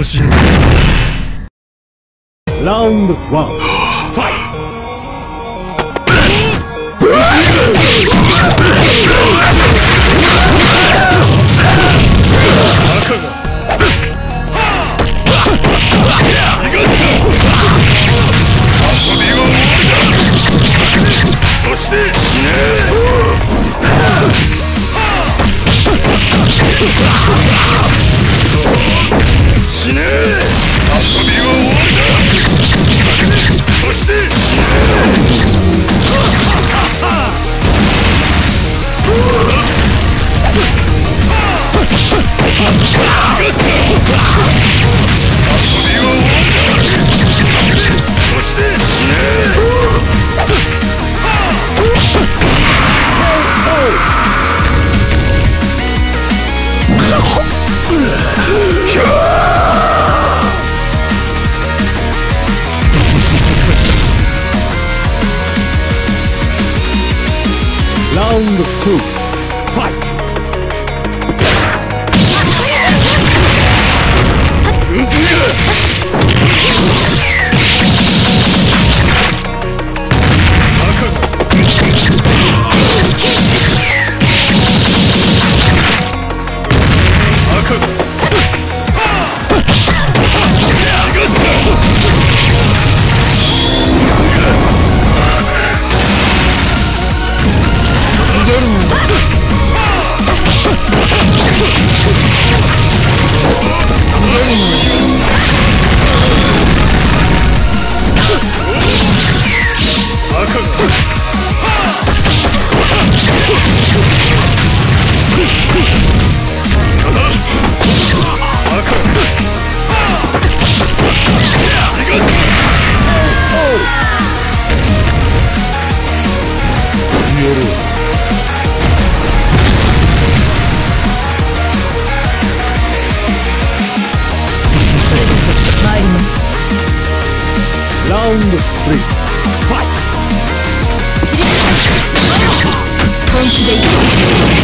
楽しみ。ラウンドワン。ファイそしりラウンド2ファイ参りますラウンド3ファイ本気でいく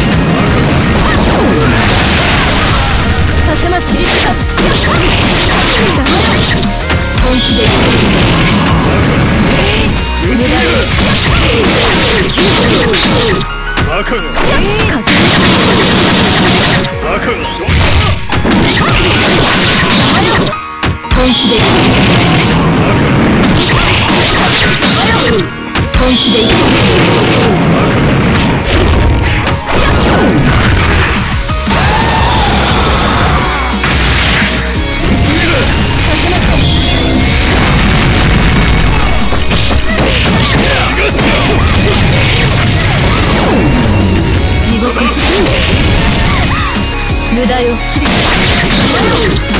本気でいく本気で無駄よ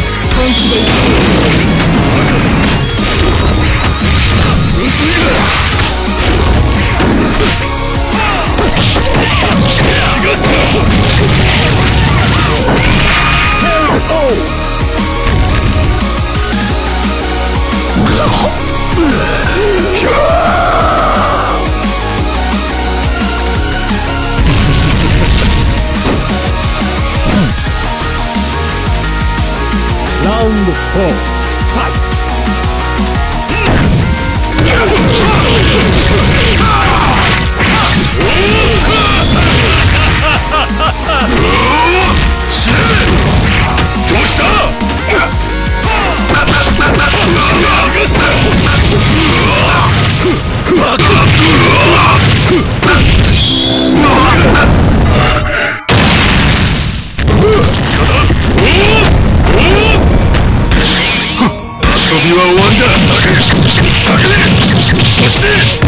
ラウン Shit!